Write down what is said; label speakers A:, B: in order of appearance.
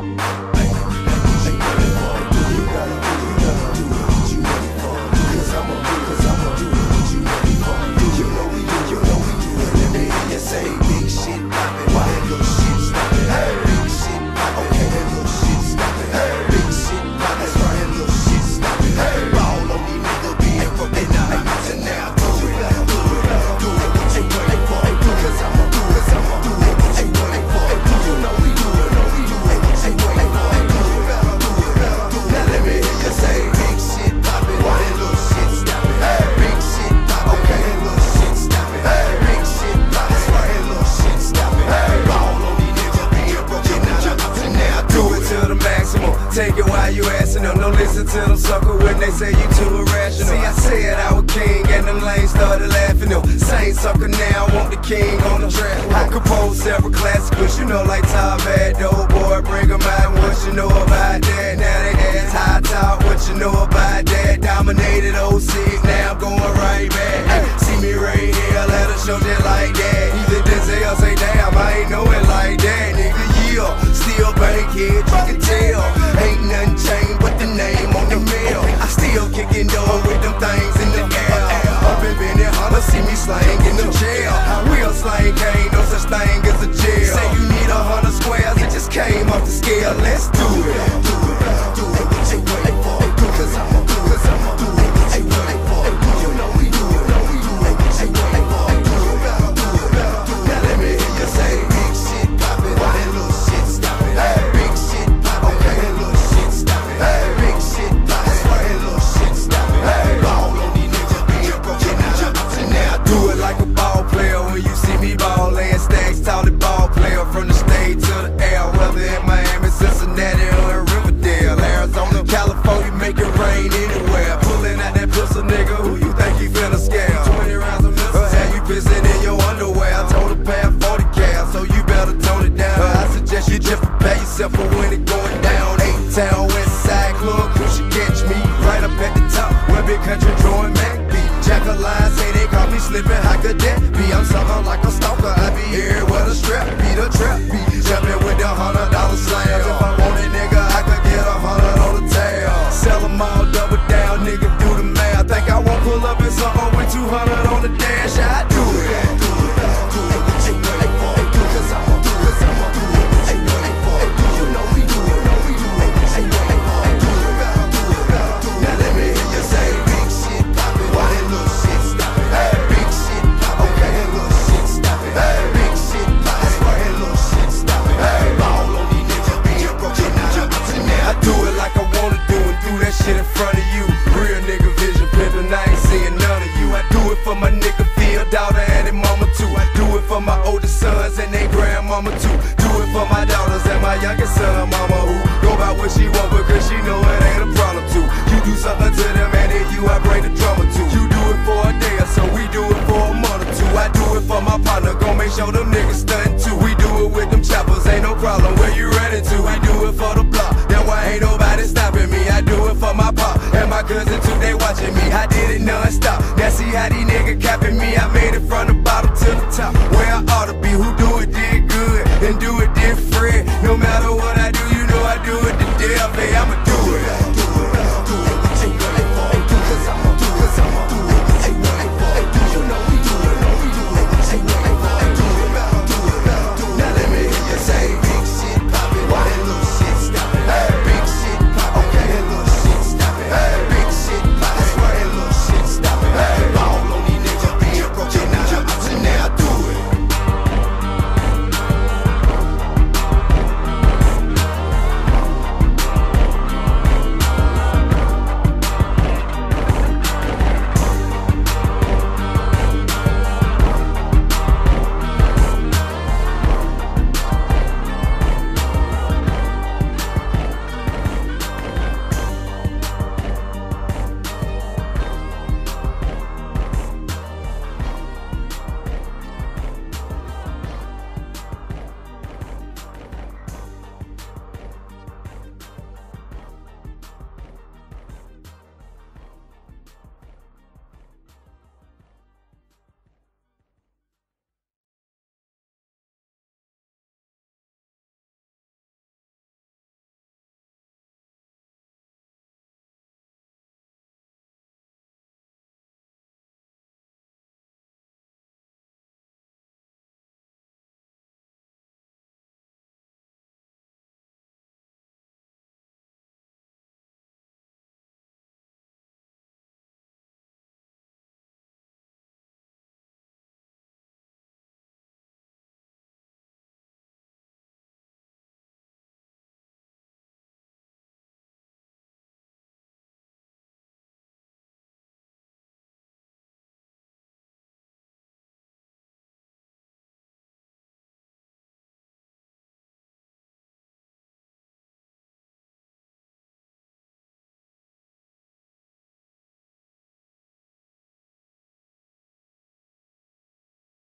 A: Bye. take it why you asking them. Don't listen to them sucker when they say you too irrational. See, I said I was king, and them lanes started laughing. No, same sucker now want the king on the track. I composed several classics, you know, like Tom Bad, the old boy, bring 'em out. What you know about that? Now they ask high top, what you know about that? Dominated OC. You just prepare yourself for when it going down. Eight town, west side club, you should catch me right up at the top. Where big country drawing Mac be. Jack a line, say they caught me slipping. How could that be? I'm something like a stalker. I be here with a strap be, the trap be. Jumping with the hundred dollar slam. If I want it, nigga, I could get a hundred on the tail. Sell them all, double down, nigga, do the math. Think I won't pull up in something with 200 on the dash. I play the drummer too. You do it for a day or so, we do it for a month or two. I do it for my partner, gon' make sure them